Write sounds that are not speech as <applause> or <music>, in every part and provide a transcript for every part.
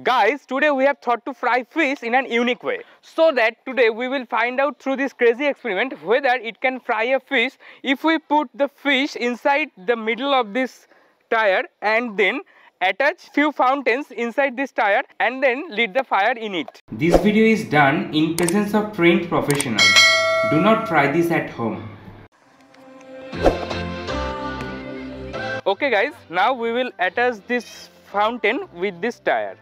Guys, today we have thought to fry fish in an unique way. So that today we will find out through this crazy experiment whether it can fry a fish if we put the fish inside the middle of this tire and then attach few fountains inside this tire and then lit the fire in it. This video is done in presence of trained professionals. Do not try this at home. Okay guys, now we will attach this fountain with this tire.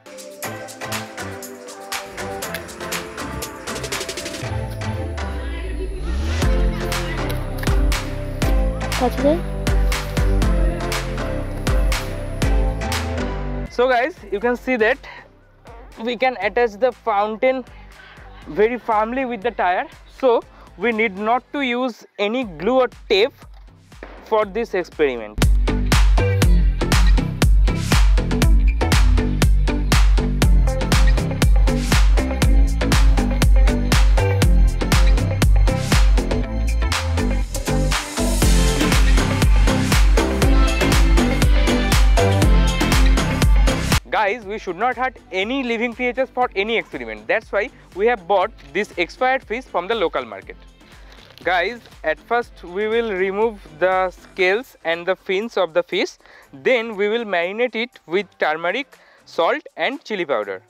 So guys, you can see that we can attach the fountain very firmly with the tire. So we need not to use any glue or tape for this experiment. Guys we should not hurt any living creatures for any experiment. That's why we have bought this expired fish from the local market. Guys at first we will remove the scales and the fins of the fish. Then we will marinate it with turmeric salt and chili powder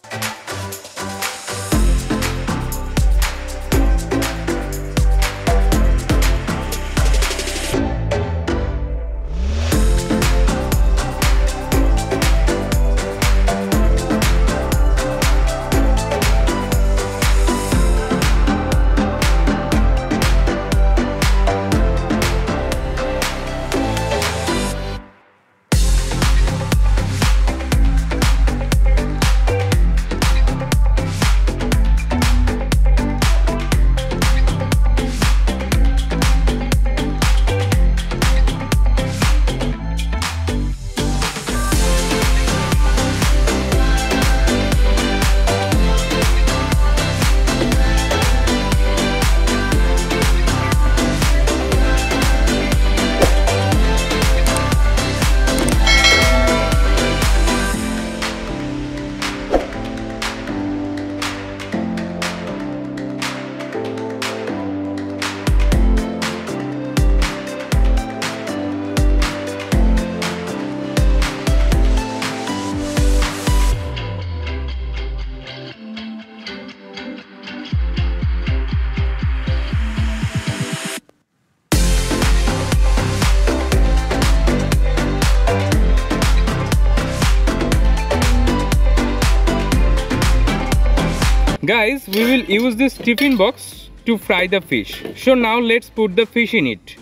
Guys, we will use this tiffin box to fry the fish. So now let's put the fish in it.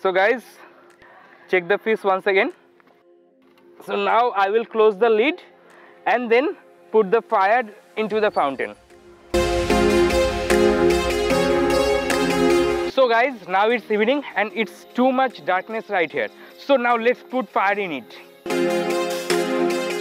So guys, check the fish once again. So now I will close the lid and then put the fire into the fountain. So guys now it's evening and it's too much darkness right here. So now let's put fire in it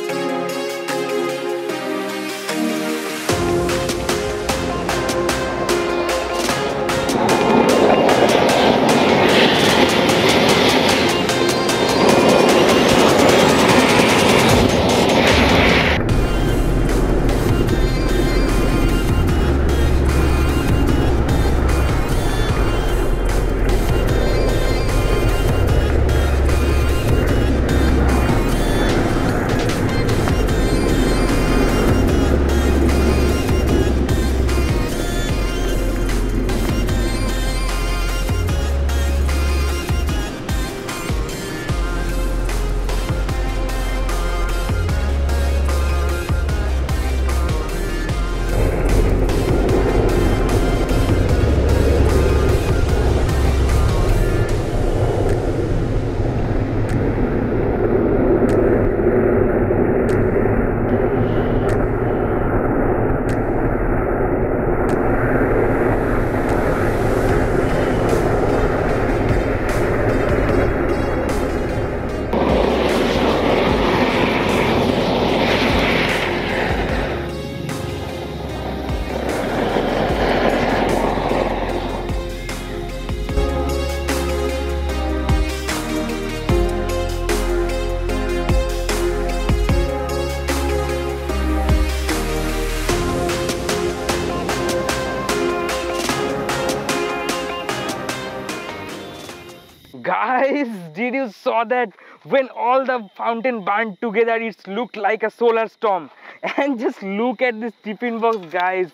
Guys, did you saw that? When all the fountain burned together, it looked like a solar storm. <laughs> And just look at this tiffin box, guys.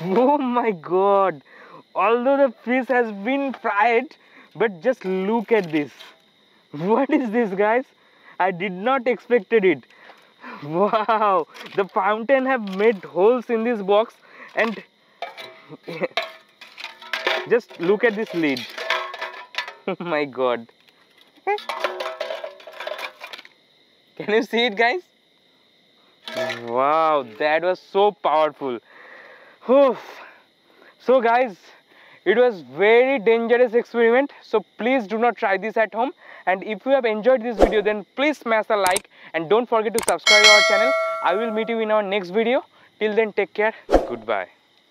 Oh my god. Although the fish has been fried, but just look at this. What is this, guys? I did not expected it. Wow, the fountain have made holes in this box and <laughs> just look at this lid. <laughs> My god. Can you see it guys? Wow, that was so powerful. Oof. So guys, it was very dangerous experiment. So please do not try this at home. And if you have enjoyed this video, then please smash a like and don't forget to subscribe our channel. I will meet you in our next video. Till then, take care. Goodbye.